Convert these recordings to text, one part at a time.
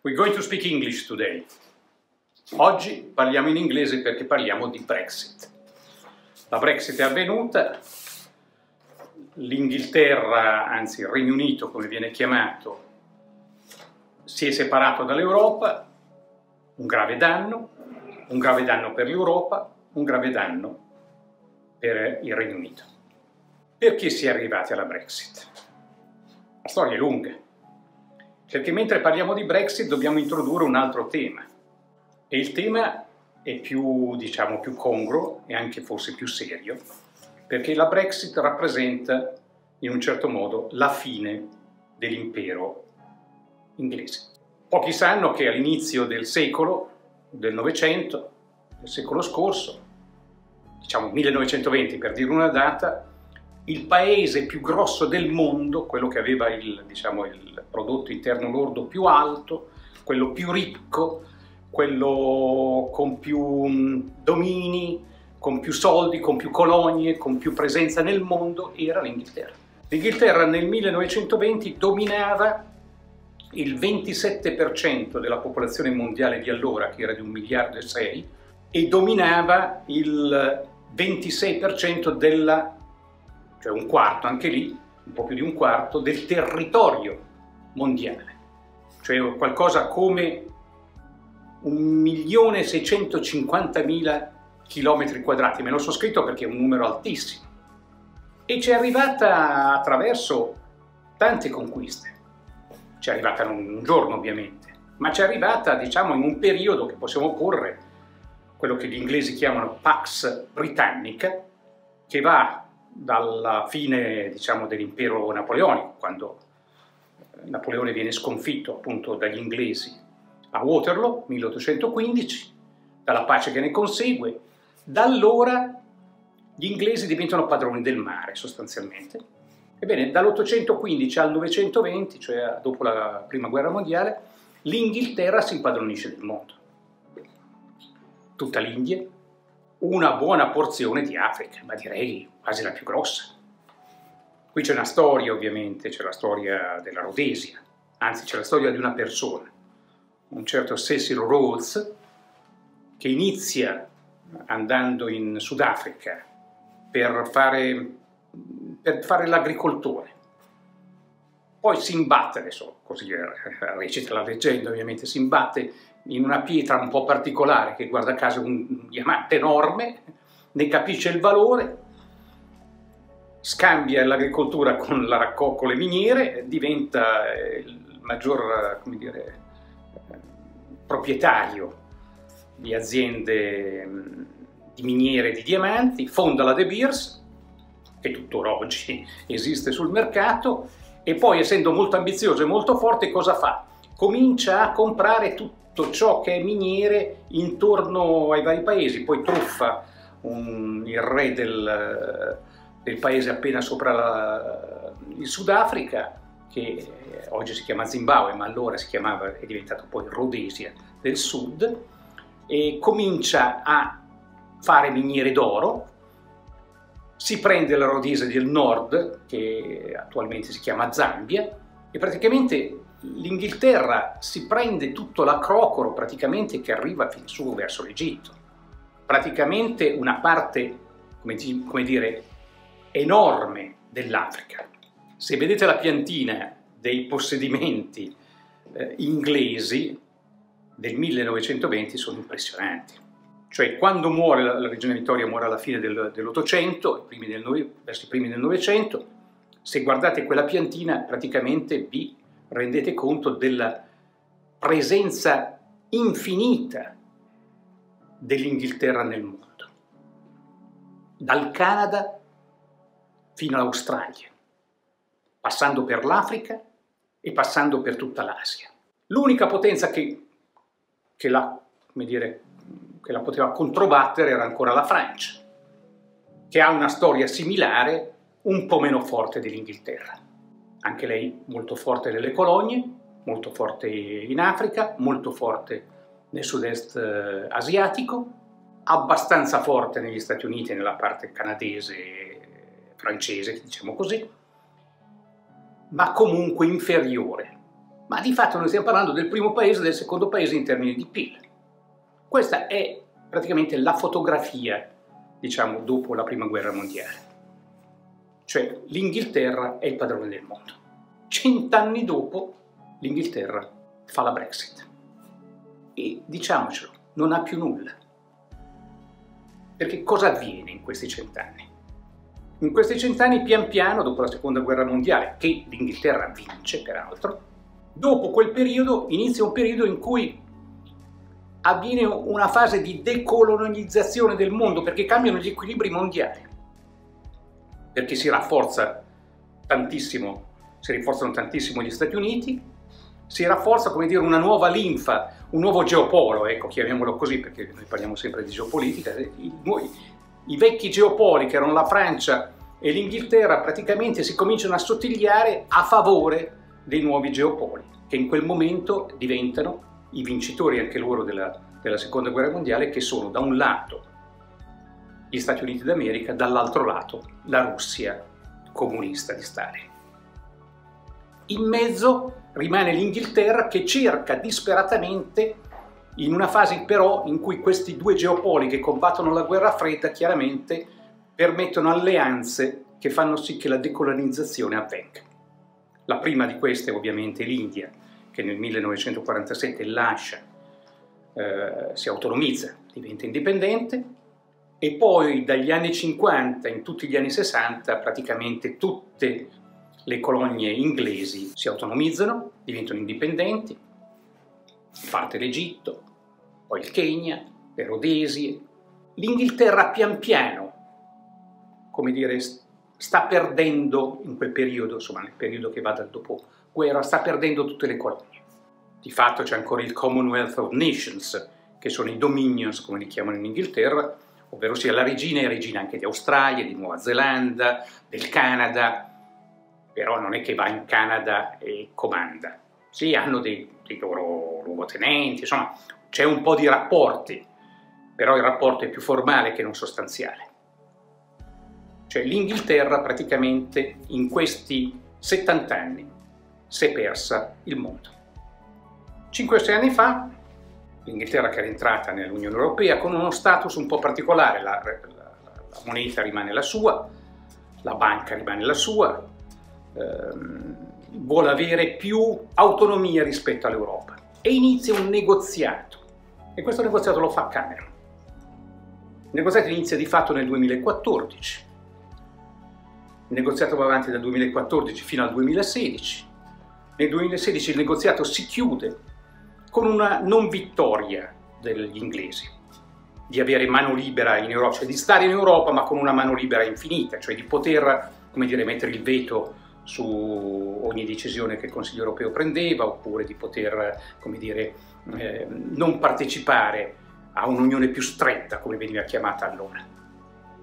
We're going to speak English today. Oggi parliamo in inglese perché parliamo di Brexit. La Brexit è avvenuta, l'Inghilterra, anzi il Regno Unito come viene chiamato, si è separato dall'Europa, un grave danno, un grave danno per l'Europa, un grave danno per il Regno Unito. Perché si è arrivati alla Brexit? La storia è lunga, perché mentre parliamo di Brexit dobbiamo introdurre un altro tema. E il tema è più, diciamo, più congruo e anche forse più serio, perché la Brexit rappresenta in un certo modo la fine dell'impero inglese. Pochi sanno che all'inizio del secolo, del Novecento, del secolo scorso, diciamo 1920 per dire una data, il paese più grosso del mondo, quello che aveva il, diciamo, il prodotto interno lordo più alto, quello più ricco, quello con più mm, domini, con più soldi, con più colonie, con più presenza nel mondo, era l'Inghilterra. L'Inghilterra nel 1920 dominava il 27% della popolazione mondiale di allora, che era di un miliardo e sei, e dominava il 26% della cioè un quarto anche lì, un po' più di un quarto, del territorio mondiale, cioè qualcosa come 1.650.000 km quadrati, me lo so scritto perché è un numero altissimo. E ci è arrivata attraverso tante conquiste. Ci è arrivata in un giorno ovviamente, ma ci è arrivata diciamo in un periodo che possiamo porre, quello che gli inglesi chiamano Pax Britannica, che va dalla fine diciamo, dell'impero napoleonico, quando eh, Napoleone viene sconfitto appunto dagli inglesi a Waterloo, 1815, dalla pace che ne consegue, da allora gli inglesi diventano padroni del mare sostanzialmente. Ebbene, dall'815 al 920, cioè dopo la prima guerra mondiale, l'Inghilterra si impadronisce del mondo. Tutta l'India, una buona porzione di Africa, ma direi quasi la più grossa. Qui c'è una storia ovviamente, c'è la storia della Rhodesia, anzi c'è la storia di una persona, un certo Cecil Rhodes, che inizia andando in Sudafrica per fare, fare l'agricoltore. Poi si imbatte, adesso così recita la leggenda ovviamente, si imbatte in una pietra un po' particolare che guarda caso è un diamante enorme, ne capisce il valore, scambia l'agricoltura con, la con le miniere, diventa il maggior dire, proprietario di aziende di miniere di diamanti, fonda la De Beers, che tuttora oggi esiste sul mercato, e poi essendo molto ambizioso e molto forte cosa fa? Comincia a comprare tutto tutto ciò che è miniere intorno ai vari paesi, poi truffa un, il re del, del, paese appena sopra la, il Sudafrica, che oggi si chiama Zimbabwe, ma allora si chiamava, è diventato poi Rhodesia del Sud, e comincia a fare miniere d'oro, si prende la Rhodesia del Nord, che attualmente si chiama Zambia, e praticamente l'Inghilterra si prende tutto l'acrocoro praticamente che arriva fin su verso l'Egitto. Praticamente una parte, come, come dire, enorme dell'Africa. Se vedete la piantina dei possedimenti eh, inglesi del 1920 sono impressionanti. Cioè quando muore la, la regina Vittoria muore alla fine del, dell'Ottocento, verso i primi del Novecento, se guardate quella piantina praticamente vi rendete conto della presenza infinita dell'Inghilterra nel mondo, dal Canada fino all'Australia, passando per l'Africa e passando per tutta l'Asia. L'unica potenza che, che, la, dire, che la poteva controbattere era ancora la Francia, che ha una storia similare, un po' meno forte dell'Inghilterra anche lei molto forte nelle colonie, molto forte in Africa, molto forte nel sud-est eh, asiatico, abbastanza forte negli Stati Uniti nella parte canadese, francese, diciamo così, ma comunque inferiore ma di fatto noi stiamo parlando del primo paese e del secondo paese in termini di PIL. Questa è praticamente la fotografia, diciamo, dopo la prima guerra mondiale. Cioè l'Inghilterra è il padrone del mondo. Cent'anni dopo l'Inghilterra fa la Brexit. E diciamocelo, non ha più nulla. Perché cosa avviene in questi cent'anni? In questi cent'anni, pian piano, dopo la seconda guerra mondiale, che l'Inghilterra vince peraltro, dopo quel periodo inizia un periodo in cui avviene una fase di decolonizzazione del mondo perché cambiano gli equilibri mondiali, perché si rafforza tantissimo, si rinforzano tantissimo gli Stati Uniti, si rafforza, come dire, una nuova linfa, un nuovo geopolo, ecco, chiamiamolo così perché noi parliamo sempre di geopolitica, i, i vecchi geopoli che erano la Francia e l'Inghilterra praticamente si cominciano a sottigliare a favore dei nuovi geopoli, che in quel momento diventano i vincitori anche loro della, della seconda guerra mondiale, che sono da un lato gli Stati Uniti d'America, dall'altro lato la Russia comunista di Stalin. In mezzo rimane l'Inghilterra che cerca disperatamente, in una fase però in cui questi due geopoli che combattono la guerra fredda chiaramente permettono alleanze che fanno sì che la decolonizzazione avvenga. La prima di queste ovviamente è l'India, che nel 1947 lascia, eh, si autonomizza, diventa indipendente, e poi dagli anni 50 in tutti gli anni 60 praticamente tutte le colonie inglesi si autonomizzano, diventano indipendenti, parte l'Egitto, poi il Kenya, le Rhodesie. L'Inghilterra pian piano, come dire, sta perdendo in quel periodo, insomma nel periodo che va dal dopoguerra, sta perdendo tutte le colonie. Di fatto c'è ancora il Commonwealth of Nations, che sono i dominions, come li chiamano in Inghilterra, ovvero sia la regina e regina anche di Australia, di Nuova Zelanda, del Canada, però non è che va in Canada e comanda. Sì, hanno dei, dei loro luogotenenti, insomma, c'è un po' di rapporti, però il rapporto è più formale che non sostanziale. Cioè l'Inghilterra praticamente in questi 70 anni si è persa il mondo. 5-6 anni fa l'Inghilterra che era entrata nell'Unione Europea con uno status un po' particolare, la, la, la moneta rimane la sua, la banca rimane la sua, ehm, vuole avere più autonomia rispetto all'Europa e inizia un negoziato e questo negoziato lo fa Cameron. Il negoziato inizia di fatto nel 2014, il negoziato va avanti dal 2014 fino al 2016, nel 2016 il negoziato si chiude con una non vittoria degli inglesi, di avere mano libera in Europa, cioè di stare in Europa ma con una mano libera infinita, cioè di poter, come dire, mettere il veto su ogni decisione che il Consiglio europeo prendeva, oppure di poter, dire, eh, non partecipare a un'unione più stretta, come veniva chiamata allora.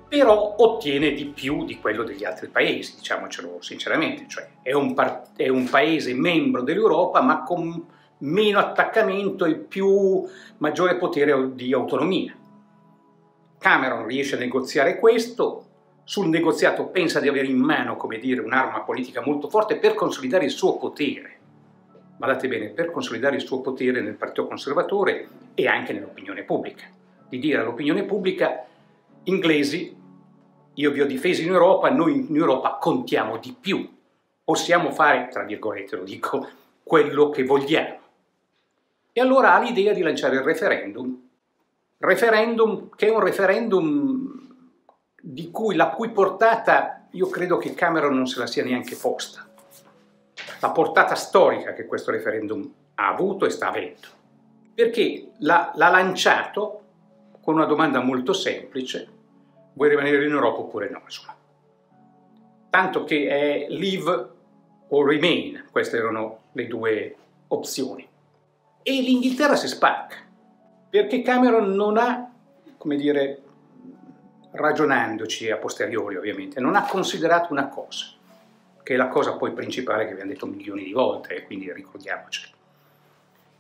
Però ottiene di più di quello degli altri paesi, diciamocelo sinceramente, cioè è un, è un paese membro dell'Europa ma con meno attaccamento e più maggiore potere di autonomia. Cameron riesce a negoziare questo, sul negoziato pensa di avere in mano, come dire, un'arma politica molto forte per consolidare il suo potere. Guardate bene, per consolidare il suo potere nel Partito Conservatore e anche nell'opinione pubblica. Di dire all'opinione pubblica, inglesi, io vi ho difesi in Europa, noi in Europa contiamo di più. Possiamo fare, tra virgolette lo dico, quello che vogliamo. E allora ha l'idea di lanciare il referendum. Referendum che è un referendum di cui la cui portata io credo che Cameron non se la sia neanche posta. La portata storica che questo referendum ha avuto e sta avendo. Perché l'ha, l'ha lanciato con una domanda molto semplice, vuoi rimanere in Europa oppure no? Insomma. Tanto che è leave o remain, queste erano le due opzioni. E l'Inghilterra si spacca, perché Cameron non ha, come dire, ragionandoci a posteriori ovviamente, non ha considerato una cosa, che è la cosa poi principale che abbiamo detto milioni di volte, e quindi ricordiamoci.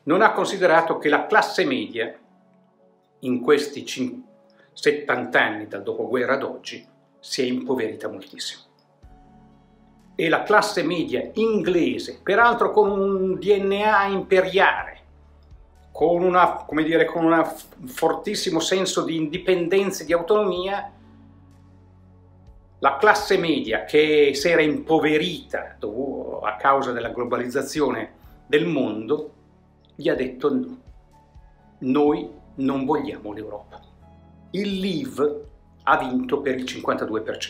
Non ha considerato che la classe media in questi 70 anni dal dopoguerra ad oggi si è impoverita moltissimo. e la classe media inglese, peraltro con un DNA imperiale, con, una, dire, con un fortissimo senso di indipendenza e di autonomia, la classe media che si era impoverita a causa della globalizzazione del mondo, gli ha detto no, noi non vogliamo l'Europa. Il Leave ha vinto per il 52%.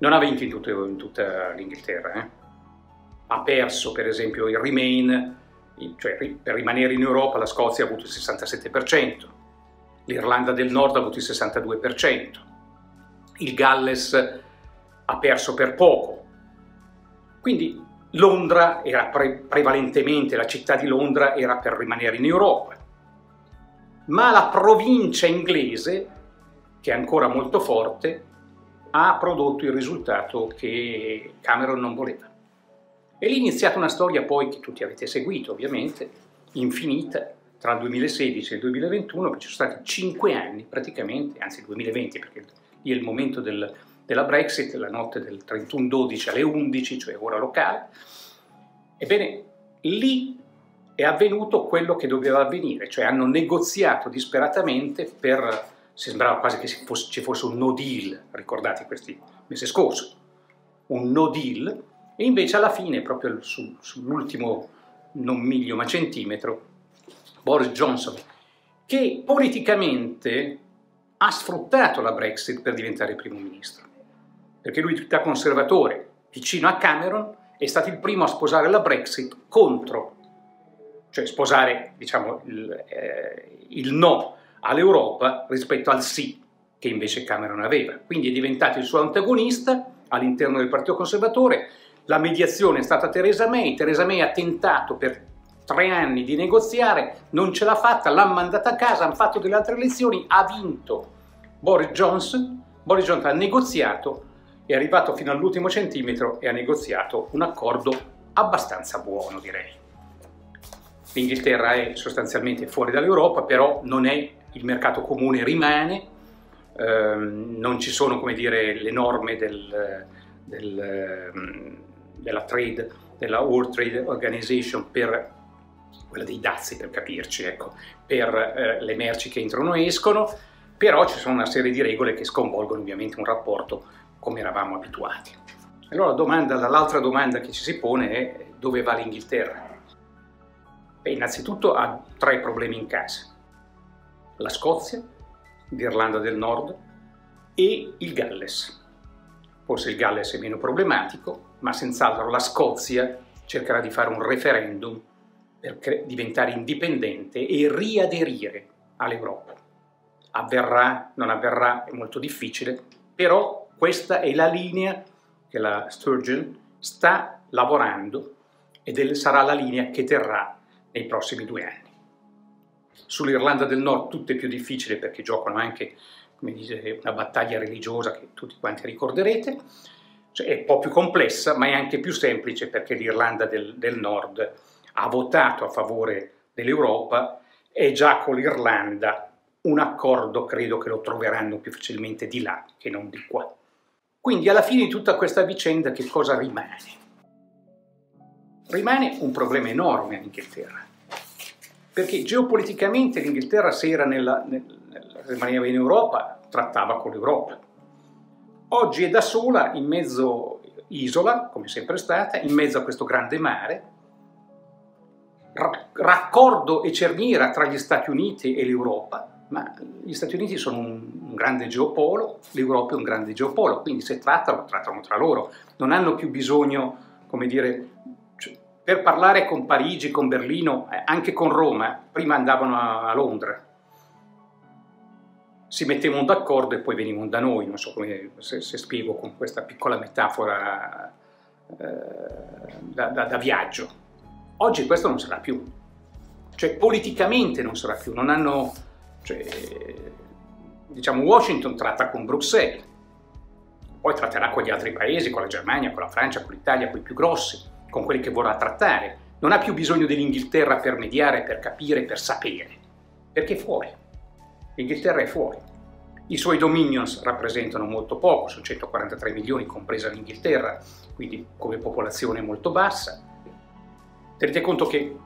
Non ha vinto in, tutto, in tutta l'Inghilterra, eh? ha perso per esempio il Remain, cioè per rimanere in Europa la Scozia ha avuto il 67%, l'Irlanda del Nord ha avuto il 62%, il Galles ha perso per poco. Quindi Londra era pre prevalentemente, la città di Londra era per rimanere in Europa, ma la provincia inglese, che è ancora molto forte, ha prodotto il risultato che Cameron non voleva. E lì è iniziata una storia poi che tutti avete seguito ovviamente, infinita, tra il 2016 e il 2021, che ci sono stati cinque anni praticamente, anzi il 2020 perché lì è il momento del, della Brexit, la notte del 31-12 alle 11, cioè ora locale. Ebbene, lì è avvenuto quello che doveva avvenire, cioè hanno negoziato disperatamente per sembrava quasi che ci fosse un no deal, ricordate questi mesi scorso, un no deal, e invece alla fine, proprio su, sull'ultimo non miglio ma centimetro, Boris Johnson, che politicamente ha sfruttato la Brexit per diventare primo ministro, perché lui da conservatore, vicino a Cameron, è stato il primo a sposare la Brexit contro, cioè sposare diciamo, il, eh, il no all'Europa rispetto al sì che invece Cameron aveva. Quindi è diventato il suo antagonista all'interno del Partito Conservatore. La mediazione è stata Theresa May. Theresa May ha tentato per tre anni di negoziare, non ce l'ha fatta, l'ha mandata a casa, hanno fatto delle altre elezioni, ha vinto Boris Johnson. Boris Johnson ha negoziato, è arrivato fino all'ultimo centimetro e ha negoziato un accordo abbastanza buono, direi. L'Inghilterra è sostanzialmente fuori dall'Europa, però non è il mercato comune rimane, ehm, non ci sono come dire, le norme del, del, ehm, della trade, della World Trade Organization per quella dei dazi per capirci, ecco, per eh, le merci che entrano e escono, però ci sono una serie di regole che sconvolgono ovviamente un rapporto come eravamo abituati. Allora l'altra domanda che ci si pone è dove va l'Inghilterra? Beh, innanzitutto ha tre problemi in casa la Scozia, l'Irlanda del Nord e il Galles. Forse il Galles è meno problematico, ma senz'altro la Scozia cercherà di fare un referendum per diventare indipendente e riaderire all'Europa. Avverrà, non avverrà, è molto difficile, però questa è la linea che la Sturgeon sta lavorando ed sarà la linea che terrà nei prossimi due anni. Sull'Irlanda del Nord tutto è più difficile perché giocano anche, dice, una battaglia religiosa che tutti quanti ricorderete, cioè, è un po' più complessa ma è anche più semplice perché l'Irlanda del, del Nord ha votato a favore dell'Europa e già con l'Irlanda un accordo credo che lo troveranno più facilmente di là che non di qua. Quindi alla fine di tutta questa vicenda che cosa rimane? Rimane un problema enorme all'Inghilterra perché geopoliticamente l'Inghilterra se era nella, nella, rimaneva in Europa, trattava con l'Europa. Oggi è da sola, in mezzo isola, come sempre stata, in mezzo a questo grande mare, raccordo e cerniera tra gli Stati Uniti e l'Europa, ma gli Stati Uniti sono un, grande geopolo, l'Europa è un grande geopolo, quindi se trattano, trattano tra loro, non hanno più bisogno, come dire, per parlare con Parigi, con Berlino, eh, anche con Roma, prima andavano a Londra. Si mettevano d'accordo e poi venivano da noi, non so come, se, se spiego con questa piccola metafora eh, da, da, da viaggio. Oggi questo non sarà più, cioè politicamente non sarà più, non hanno, cioè, diciamo Washington tratta con Bruxelles, poi tratterà con gli altri paesi, con la Germania, con la Francia, con l'Italia, con i più grossi, con quelli che vorrà trattare. Non ha più bisogno dell'Inghilterra per mediare, per capire, per sapere, perché è fuori. L'Inghilterra è fuori. I suoi dominions rappresentano molto poco, sono 143 milioni, compresa l'Inghilterra, quindi come popolazione molto bassa. Tenete conto che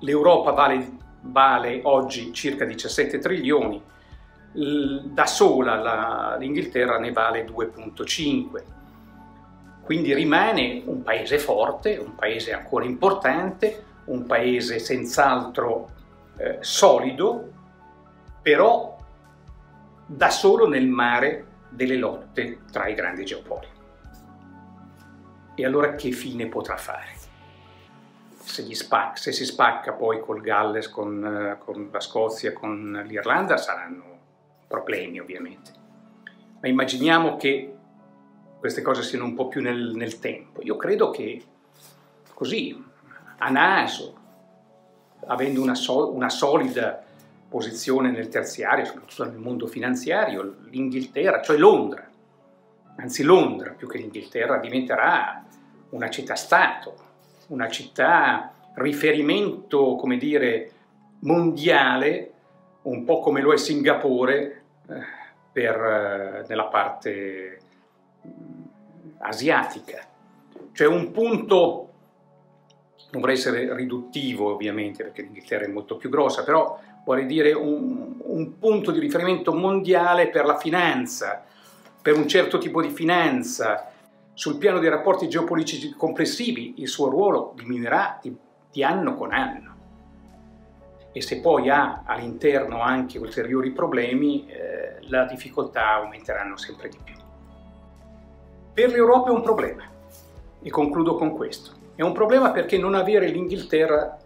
l'Europa vale, vale oggi circa 17 trilioni, da sola l'Inghilterra ne vale 2,5. Quindi rimane un paese forte, un paese ancora importante, un paese senz'altro eh, solido, però da solo nel mare delle lotte tra i grandi geopoli. E allora che fine potrà fare? Se, spacca, se si spacca poi col Galles, con, eh, con la Scozia, con l'Irlanda, saranno problemi ovviamente. Ma immaginiamo che queste cose siano un po' più nel, nel tempo. Io credo che così, a naso, avendo una, so, una solida posizione nel terziario, soprattutto nel mondo finanziario, l'Inghilterra, cioè Londra, anzi Londra più che l'Inghilterra, diventerà una città-stato, una città riferimento, come dire, mondiale, un po' come lo è Singapore eh, per, eh, nella parte mm, asiatica. Cioè un punto non vorrei essere riduttivo ovviamente perché l'Inghilterra è molto più grossa, però vorrei dire un, un, punto di riferimento mondiale per la finanza, per un certo tipo di finanza. Sul piano dei rapporti geopolitici complessivi il suo ruolo diminuirà di, di anno con anno. E se poi ha all'interno anche ulteriori problemi, eh, la difficoltà aumenteranno sempre di più. Per l'Europa è un problema, e concludo con questo è un problema perché non avere l'Inghilterra,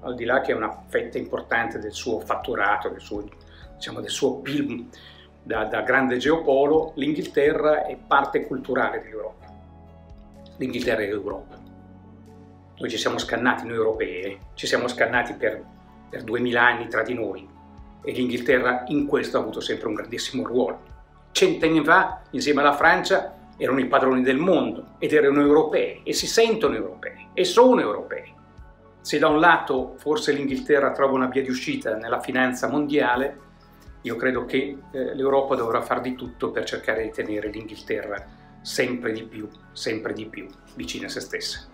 al di là che è una fetta importante del suo fatturato, del suo, diciamo, del suo PIL da, da grande geopolo, l'Inghilterra è parte culturale dell'Europa. L'Inghilterra è l'Europa. Noi ci siamo scannati, noi europei, ci siamo scannati per, per 2000 anni tra di noi e l'Inghilterra in questo ha avuto sempre un grandissimo ruolo. Cent'anni fa, insieme alla Francia, erano i padroni del mondo ed erano europei e si sentono europei e sono europei. Se da un lato forse l'Inghilterra trova una via di uscita nella finanza mondiale, io credo che eh, l'Europa dovrà fare di tutto per cercare di tenere l'Inghilterra sempre di più, sempre di più vicina a se stessa.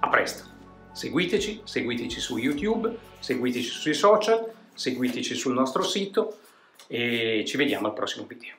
A presto! Seguiteci, seguiteci su YouTube, seguiteci sui social, seguiteci sul nostro sito e ci vediamo al prossimo video.